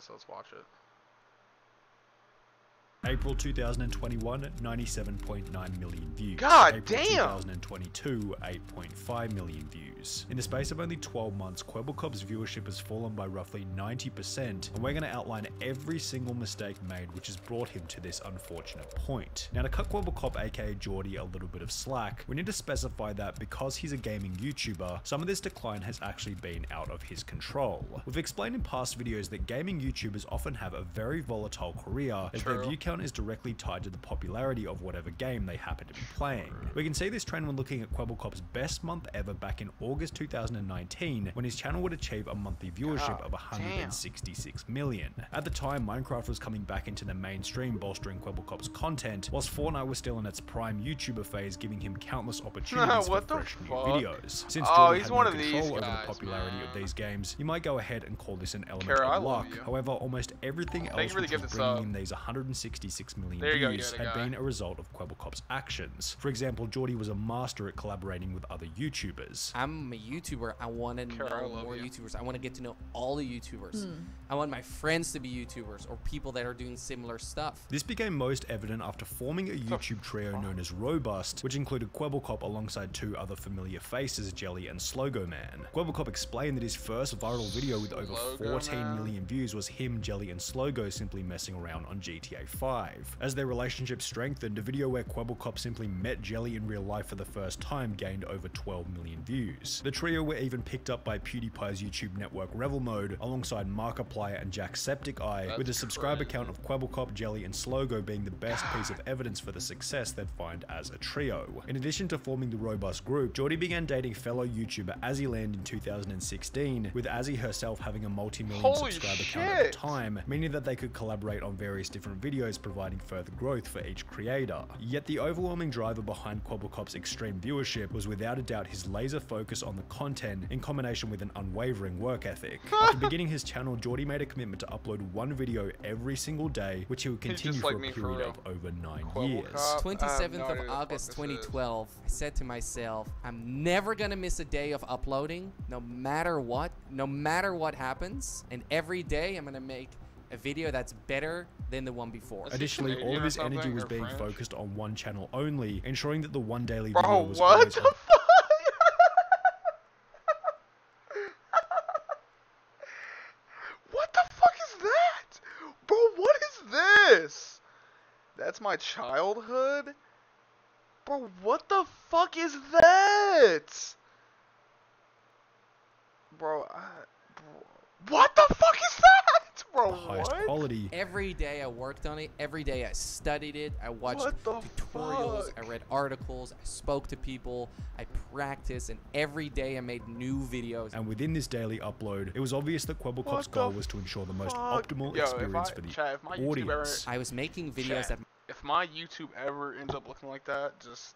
So let's watch it. April 2021, 97.9 million views. God April damn! 2022, 8.5 million views. In the space of only 12 months, Kwebbelkop's viewership has fallen by roughly 90%, and we're going to outline every single mistake made which has brought him to this unfortunate point. Now to cut Kwebbelkop aka Jordi a little bit of slack, we need to specify that because he's a gaming YouTuber, some of this decline has actually been out of his control. We've explained in past videos that gaming YouTubers often have a very volatile career as their True. view count is directly tied to the popularity of whatever game they happen to be playing. We can see this trend when looking at Kwebbelkop's best month ever back in August 2019, when his channel would achieve a monthly viewership of one hundred and sixty-six million. At the time, Minecraft was coming back into the mainstream, bolstering Kwebbelkop's content, whilst Fortnite was still in its prime YouTuber phase, giving him countless opportunities for fresh new videos. Since oh, he's had no control guys, over the popularity man. of these games, you might go ahead and call this an element Cara, of luck. However, almost everything else really was bringing in these 160 66 million there views go, had been a result of Kwebbelkop's actions. For example, Jordi was a master at collaborating with other YouTubers. I'm a YouTuber. I want to know more you. YouTubers. I want to get to know all the YouTubers. Hmm. I want my friends to be YouTubers or people that are doing similar stuff. This became most evident after forming a YouTube trio known as Robust, which included Kwebbelkop alongside two other familiar faces, Jelly and Slogo Man. Kwebbelkop explained that his first viral video with over Slogo 14 man. million views was him, Jelly, and Slogo simply messing around on GTA 5. As their relationship strengthened, a video where Kwebbelkop simply met Jelly in real life for the first time gained over 12 million views. The trio were even picked up by PewDiePie's YouTube network Revelmode alongside Markiplier and Jacksepticeye, with the That's subscriber crazy. count of Kwebbelkop, Jelly, and Slogo being the best piece of evidence for the success they'd find as a trio. In addition to forming the robust group, Jordi began dating fellow YouTuber Azzyland in 2016, with Azzy herself having a multi-million subscriber count at the time, meaning that they could collaborate on various different videos providing further growth for each creator. Yet the overwhelming driver behind Kwebbelkop's extreme viewership was without a doubt his laser focus on the content in combination with an unwavering work ethic. After beginning his channel, Jordi made a commitment to upload one video every single day, which he would continue for like a me for period of over nine Kwebbelkop. years. I have 27th no of idea the fuck August 2012, I said to myself, I'm never gonna miss a day of uploading, no matter what, no matter what happens. And every day I'm gonna make a video that's better than the one before. Additionally, all of his energy was being French? focused on one channel only, ensuring that the one daily Bro, video was what the fuck? what the fuck is that? Bro, what is this? That's my childhood? Bro, what the fuck is that? Bro, I, bro what the fuck is that? Bro, the highest what? quality. Every day I worked on it. Every day I studied it. I watched tutorials. fuck? I read articles. I spoke to people. I practiced. And every day I made new videos. And within this daily upload, it was obvious that Kwebbelkop's What goal was to ensure the most fuck? optimal Yo, experience I- for the chat, if my YouTube audience. I was making videos Chat. that If my YouTube ever ends up looking like that, just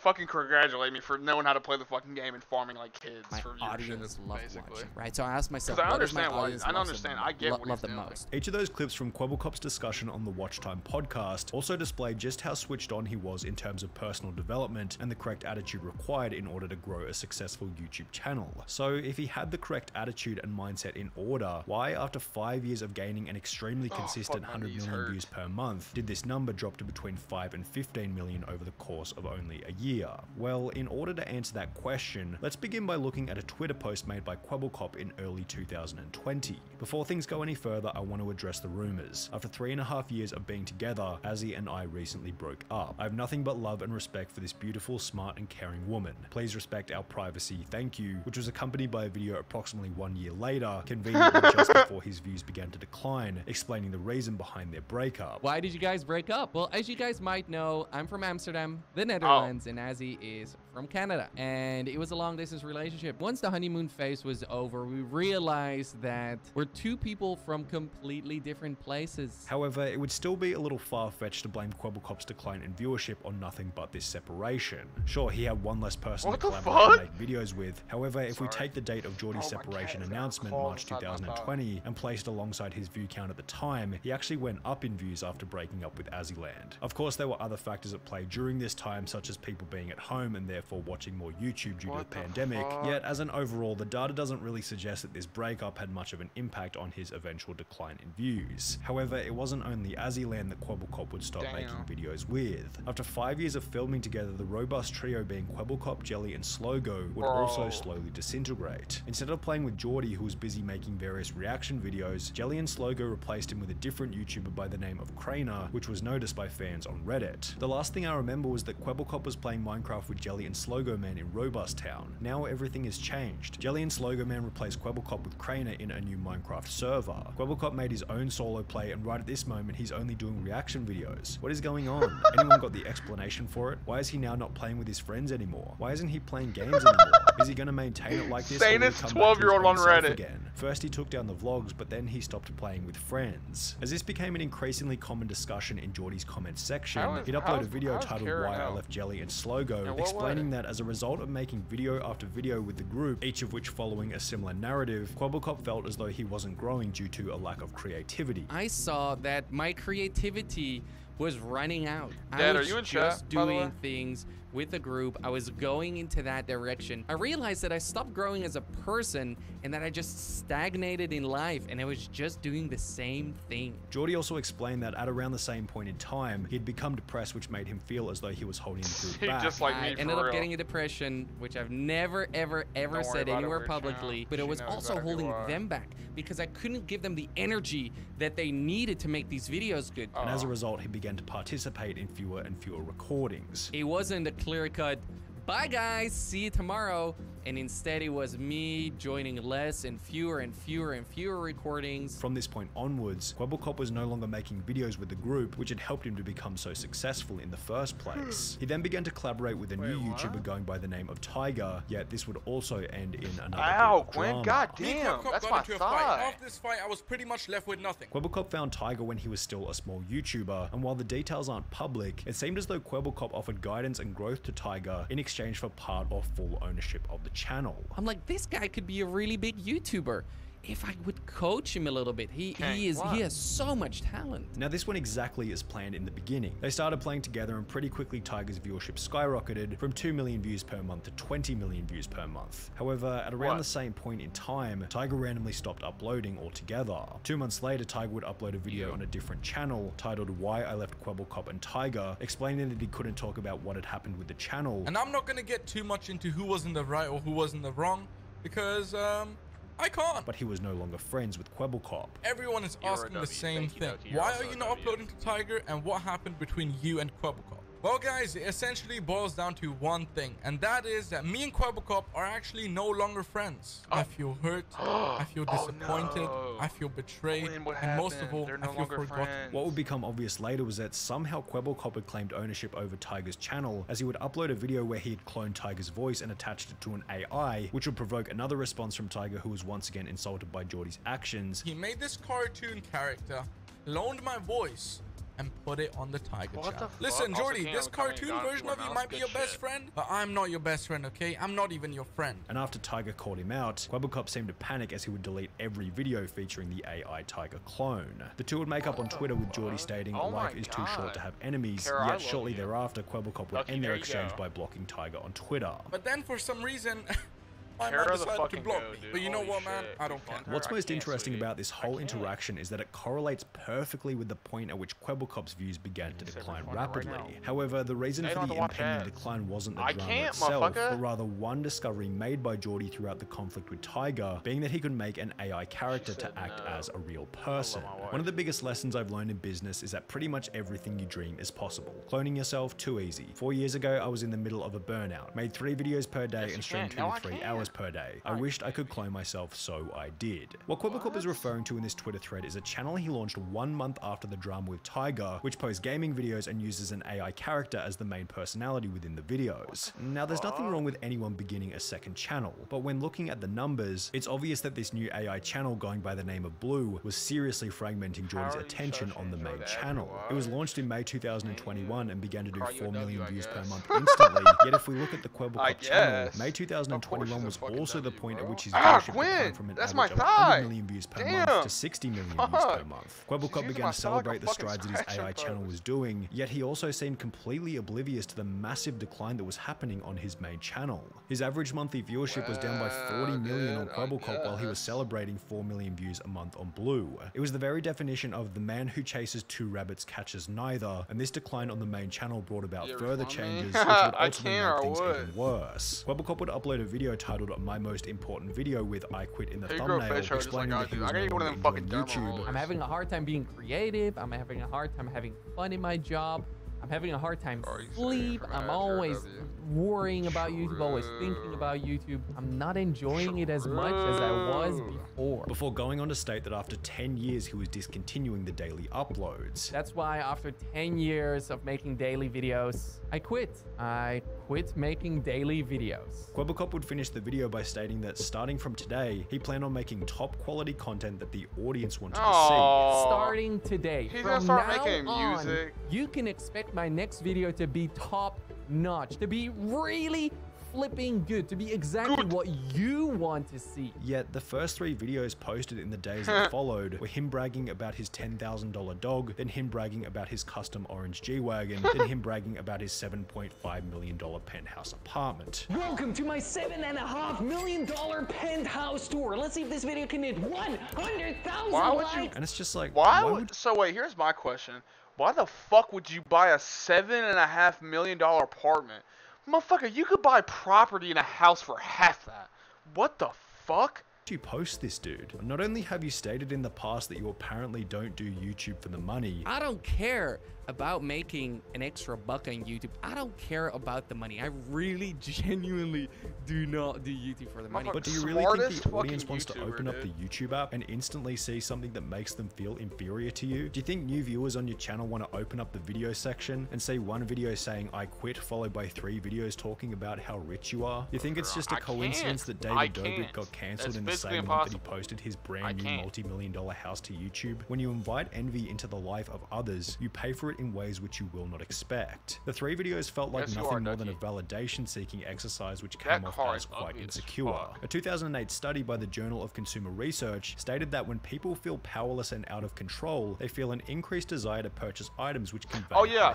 fucking congratulate me for knowing how to play the fucking game and farming like kids my for viewership, audience loved basically. watching. Right. So I asked myself, I what does my understand why- I loves the understand. I get lo- what love he's the doing. most. Each of those clips from Kwebbelkop's discussion on the Watch Time podcast also displayed just how switched on he was in terms of personal development and the correct attitude required in order to grow a successful YouTube channel. So, if he had the correct attitude and mindset in order, why, after five years of gaining an extremely Oh, consistent fuck, my 100 knees million hurt. views per month, did this number drop to between 5 and 15 million over the course of only a year? Well, in order to answer that question, let's begin by looking at a Twitter post made by Kwebbelkop in early 2020. Before things go any further, I want to address the rumors. After three and a half years of being together, Azzy and I recently broke up. I have nothing but love and respect for this beautiful, smart, and caring woman. Please respect our privacy, thank you, which was accompanied by a video approximately one year later, conveniently just before his views began to decline, explaining the reason behind their breakup. Why did you guys break up? Well, as you guys might know, I'm from Amsterdam, Oh. the Netherlands, and Azzy is from Canada. And it was a long distance relationship. Once the honeymoon phase was over, we realized that we're two people from completely different places. However, it would still be a little far-fetched to blame Kwebbelkop's decline in viewership on nothing but this separation. Sure, he had one less person What to collaborate and make videos with. However, if we take the date of Jordi's Oh, separation announcement, claws March inside my thigh. 2020, and placed alongside his view count at the time, he actually went up in views after breaking up with Azzyland. Of course, there were other factors at play during this time, such as people being at home and therefore watching more YouTube due What to the the pandemic. fuck? Yet, as an overall, the data doesn't really suggest that this breakup had much of an impact on his eventual decline in views. However, it wasn't only Azzyland that Kwebbelkop would stop Damn. making videos with. After five years of filming together, the robust trio being Kwebbelkop, Jelly, and Slogo would also slowly disintegrate. Instead of playing with Jordi, who was busy making various reaction videos, Jelly and Slogo replaced him with a different YouTuber by the name of Crainer, which was noticed by fans on Reddit. The last thing I remember was that Kwebbelkop was playing Minecraft with Jelly and Slogo Man in Robust Town. Now everything has changed. Jelly and Slogo Man replaced Kwebbelkop with Crainer in a new Minecraft server. Kwebbelkop made his own solo play, and right at this moment, he's only doing reaction videos. What is going on? Anyone got the explanation for it? Why is he now not playing with his friends anymore? Why isn't he playing games anymore? Is he going to maintain it like this? or will he Sanus come back to his 12-year-old own on Reddit. Again? First, he took down the vlogs, but then he stopped playing with friends. As this became an increasingly common discussion in Jordi's comments section, is- he'd upload a video titled Why I? Left Jelly and Slogo, And what explaining that as a result of making video after video with the group, each of which following a similar narrative, Kwebbelkop felt as though he wasn't growing due to a lack of creativity. I saw that my creativity was running out. Dad, I are was you in just chat, by the way? doing things with a group. I was going into that direction. I realized that I stopped growing as a person and that I just stagnated in life and I was just doing the same thing. Jordi also explained that at around the same point in time, he'd become depressed, which made him feel as though he was holding the group back. just like me, I ended for up real. getting a depression, which I've never, ever, ever Don't said about it, anywhere we're publicly. But it She was also exactly holding why. them back because I couldn't give them the energy that they needed to make these videos good. Oh. and as a Oh. result, he began to participate in fewer and fewer recordings. It wasn't a clear cut, bye guys, see you tomorrow. And instead, it was me joining less and fewer and fewer and fewer recordings. From this point onwards, Kwebbelkop was no longer making videos with the group, which had helped him to become so successful in the first place. Hmm. he then began to collaborate with a new Wait, what? YouTuber going by the name of Tiger, yet this would also end in another Ow, bit Gwen, drama. god Me and damn, that's got my into a fight. thigh. After this fight, I was pretty much left with nothing. Kwebbelkop found Tiger when he was still a small YouTuber, and while the details aren't public, it seemed as though Kwebbelkop offered guidance and growth to Tiger in exchange for part or full ownership of the channel. I'm like, this guy could be a really big YouTuber. If I would coach him a little bit, he, Okay, he is what? he has so much talent. Now this went exactly as planned in the beginning. They started playing together and pretty quickly Tiger's viewership skyrocketed from 2 million views per month to 20 million views per month. However, at around What? the same point in time, Tiger randomly stopped uploading altogether. Two months later, Tiger would upload a video on a different channel titled Why I Left Kwebbelkop and Tiger, explaining that he couldn't talk about what had happened with the channel. And I'm not gonna get too much into who was in the right or who was in the wrong, because um, I can't. but he was no longer friends with Kwebbelkop. Everyone is You're asking the same Thank thing. You're Why are you not uploading to Tiger and what happened between you and Kwebbelkop? Well guys, it essentially boils down to one thing, and that is that me and Kwebbelkop are actually no longer friends. Oh. I feel hurt, oh, I feel Oh, disappointed, no. I feel betrayed, Gwen, what and most of all, They're I feel longer forgotten. friends. What would become obvious later was that somehow Kwebbelkop had claimed ownership over Tiger's channel, as he would upload a video where he had cloned Tiger's voice and attached it to an AI, which would provoke another response from Tiger, who was once again insulted by Jordi's actions. He made this cartoon character, loaned my voice, and put it on the Tiger What the channel. Listen, Also, Jordi, this cartoon version of you might be your best shit. friend, but I'm not your best friend, okay? I'm not even your friend. And after Tiger called him out, Kwebbelkop seemed to panic as he would delete every video featuring the AI Tiger clone. The two would make up on Twitter with Jordi stating, Oh life is too short to have enemies, Kara, yet shortly you. thereafter Kwebbelkop would Lucky, end their exchange go. by blocking Tiger on Twitter. But then for some reason, my man Kara the decided to fucking block goat, me. dude. But you know Holy what, man? shit. I don't care. What's most interesting about this whole interaction is that it correlates perfectly with the point at which Kwebbelkop's views began to decline record it right rapidly. However, the reason Now you for the have to watch impending decline wasn't the I drama can't, itself, but rather one discovery made by Jordi throughout the conflict with Tiger, being that he could make an AI character to act no. as a real person. One of the biggest lessons I've learned in business is that pretty much everything you dream is possible. Cloning yourself, too easy. Four years ago, I was in the middle of a burnout, made three videos per day Yes, and streamed two No, to three hours per day. I wished I could clone myself, so I did. What Kwebbelkop is referring to in this Twitter thread is a channel he launched one month after the drama with Tiger, which posts gaming videos and uses an AI character as the main personality within the videos. Now, there's nothing wrong with anyone beginning a second channel, but when looking at the numbers, it's obvious that this new AI channel going by the name of Bloo was seriously fragmenting Jordan's attention on the main channel. It was launched in May 2021 and began to do Call you a 4 million W, I views per month instantly, yet if we look at the I channel. May 2021 was fucking also the W, point at which his Ah, viewership Gwen! from an That's average my of 100 thigh! million views per Damn! month to 60 million views per month. She's Kwebbelkop began to thigh like celebrate the strides that his scratching AI channel was doing, yet he also seemed completely oblivious to the massive decline that was happening on his main channel. His average monthly viewership was down by 40 Well, on dude, I while he was celebrating 4 million views a month on Bloo. It was the very definition of the man who chases two rabbits catches neither, and this decline on the main channel brought about You ever further fund changes which would ultimately can or I make things would. even worse. Kwebbelkop would upload a video titled My Most Important Video with I Quit in the Hey, thumbnail, facial just like that he was no one of longer them fucking YouTube. I'm having a hard time being creative. I'm having a hard time having fun in my job. I'm having a hard time Bro, sleep. I'm always W. worrying about YouTube, always thinking about YouTube. I'm not enjoying it as much as I was before. Before going on to state that after 10 years he was discontinuing the daily uploads. That's why after 10 years of making daily videos, I quit. I quit making daily videos. Kwebbelkop would finish the video by stating that starting from today, he planned on making top quality content that the audience wanted to see. Starting today, He's gonna from start now making on, music. you can expect my next video to be top notch, to be really flipping good, to be exactly Good. what you want to see. see. Yet the first three videos posted in the days that followed were him bragging about his $10,000 dog, then him bragging about his custom orange G-Wagon, then him bragging about his $7.5 million penthouse apartment. Welcome to my seven and a half million dollar penthouse tour. Let's see if this video can hit 100,000 Why would you- And it's just like, Why why would, would so wait, here's my question. Why the fuck would you buy a seven and a half million dollar apartment? Motherfucker, you could buy property in a house for half that. What the fuck? You post this, dude? Not only have you stated in the past that you apparently don't do YouTube for the money, I don't care about making an extra buck on YouTube. I don't care about the money. I really genuinely do not do YouTube for the money. But do you really think Smartest the audience fucking wants to YouTuber, open up the. YouTube app and instantly see something that makes them feel inferior to you? Do you think new viewers on your channel want to open up the video section and see one video saying I quit followed by three videos talking about how rich you are? You think it's just a I coincidence that David Dobrik got cancelled That's in the physically same month that he posted his brand new multi-million dollar house to YouTube? When you invite envy into the life of others, you pay for it in ways which you will not expect. The three videos felt like Yes, nothing more than a validation-seeking exercise which That came off as quite ugly as insecure. A 2008 study by the Journal of Consumer Research stated that when people feel powerless and out of control, they feel an increased desire to purchase items which convey Oh yeah. high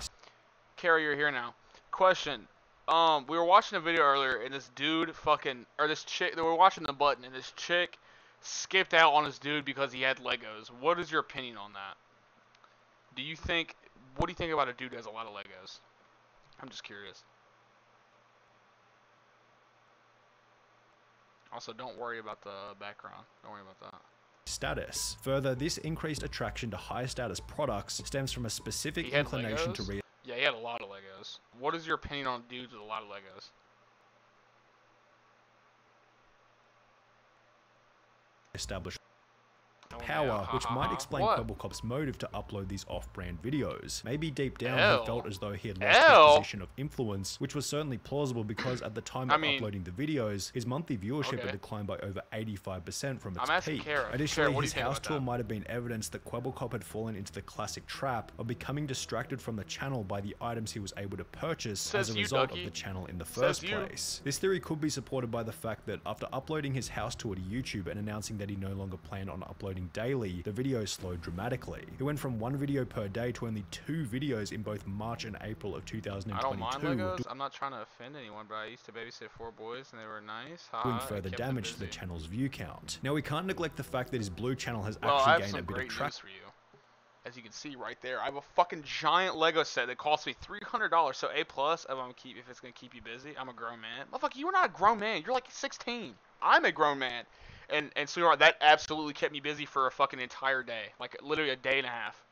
Carrie, you're here now. Question. Um, we were watching a video earlier, and this dude fucking, or this chick, they were watching the button, and this chick skipped out on this dude because he had Legos. What is your opinion on that? Do you think, what do you think about a dude has a lot of Legos? I'm just curious. Also, don't worry about the background. Don't worry about that. status. Further, this increased attraction to high status products stems from a specific inclination to Legos? re- Yeah, he had a lot of Legos. What is your opinion on dudes with a lot of Legos? establish power, which might explain What? Kwebbelkop's motive to upload these off-brand videos. Maybe deep down Ew. he felt as though he had lost Ew. his position of influence, which was certainly plausible because at the time I of mean- uploading the videos, his monthly viewership Okay. had declined by over 85% from its I'm peak. Kara. Kara, Additionally, you his house tour might have been evidence that Kwebbelkop had fallen into the classic trap of becoming distracted from the channel by the items he was able to purchase Says as a you, result of the channel in the Says first you. place. This theory could be supported by the fact that after uploading his house tour to YouTube and announcing that he no longer planned on uploading daily, the videos slowed dramatically. It went from one video per day to only two videos in both March and April of 2022. I don't mind Legos. I'm not trying to offend anyone, but I used to babysit four boys and they were nice. Ha, doing further damage to the channel's view count. Now we can't neglect the fact that his blue channel has Well, actually gained a bit of traction. for you. As you can see right there, I have a fucking giant Lego set that cost me three hundred dollars. So A plus if I'm keep if it's gonna keep you busy. I'm a grown man. Motherfucker, you are not a grown man. You're like 16. I'm a grown man, and and sweetheart, that absolutely kept me busy for a fucking entire day, like literally a day and a half.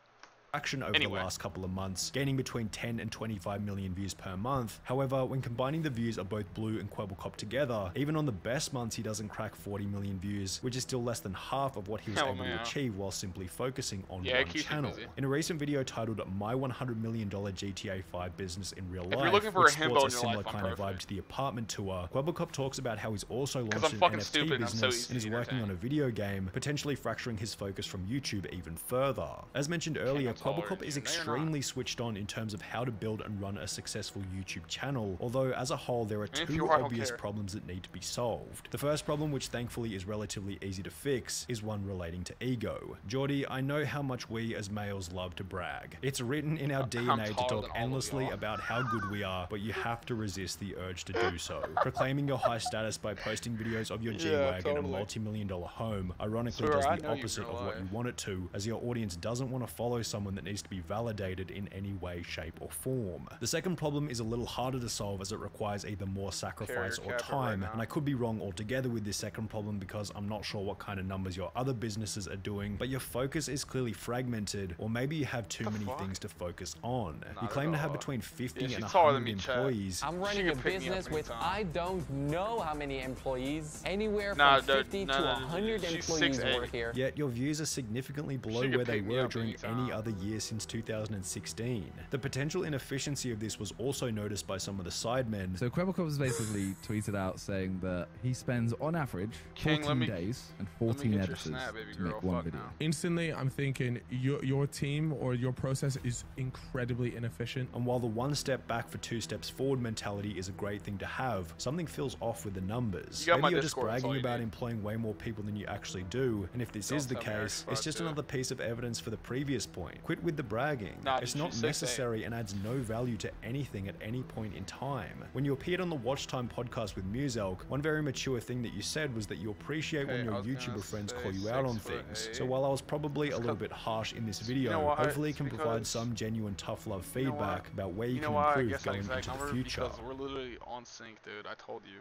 Action over Anyway. the last couple of months, gaining between 10 and 25 million views per month. However, when combining the views of both Bloo and Kwebbelkop together, even on the best months he doesn't crack 40 million views, which is still less than half of what he was Hell, able to achieve while simply focusing on Yeah, one channel. In a recent video titled "My 100 Million Dollar GTA 5 Business in Real Life," looking for a which sports a similar life, kind of vibe to the apartment tour, Kwebbelkop talks about how he's also launched an NFT stupid I'm so business and is working on a video game, potentially fracturing his focus from YouTube even further. As mentioned earlier, Kwebbelkop is you. No, you're not. extremely switched on in terms of how to build and run a successful YouTube channel, although as a whole there are two are, obvious problems that need to be solved. The first problem, which thankfully is relatively easy to fix, is one relating to ego. Jordi, I know how much we as males love to brag. It's written in our DNA to talk than all of endlessly about how good we are, but you have to resist the urge to do so. Proclaiming your high status by posting videos of your Yeah, G-Wagon and totally. multi-million dollar home, ironically does the opposite of what you want it to, as your audience doesn't want to follow someone that needs to be validated in any way, shape, or form. The second problem is a little harder to solve as it requires either more sacrifice or cap it right time, and I could be wrong altogether with this second problem because I'm not sure what kind of numbers your other businesses are doing, but your focus is clearly fragmented, or maybe you have too many fuck? things to focus on. you claim to have between 50 Yeah, and 100 than me, Chad. employees. I'm running can a pick me up business with anytime. I don't know how many employees. Anywhere Nah, from 50 nah, to nah, nah, 100 employees 6'8". work here. Yet your views are significantly below where they were during any other year since 2016. The potential inefficiency of this was also noticed by some of the sidemen. So Kwebbelkop has basically tweeted out saying that he spends on average King, 14 let me- days and 14 editors snap, to girl. make one video. now. Instantly, I'm thinking your your team or your process is incredibly inefficient. And while the one step back for two steps forward mentality is a great thing to have, something feels off with the numbers. You Maybe you're Discord, just bragging you about need. employing way more people than you actually do. And if this Don't is the tell me I case, it's just do. another piece of evidence for the previous point. Quit with the bragging. Nah, it's not she's 6'8". necessary and adds no value to anything at any point in time. When you appeared on the Watch Time podcast with Muselk, one very mature thing that you said was that you appreciate Hey, when your YouTuber friends call you out on things. eight. So while I was probably a little bit harsh in this video, what? hopefully it can provide some genuine tough love You know feedback about where you, You know can improve going into the future. Because we're literally on sync, dude. I told you.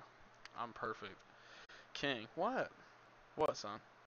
I'm perfect. King, what? What, son?